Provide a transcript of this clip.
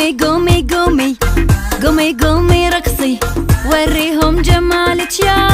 قومي قومي قومي. قومي قومي رقصي. وريهم جمالك يا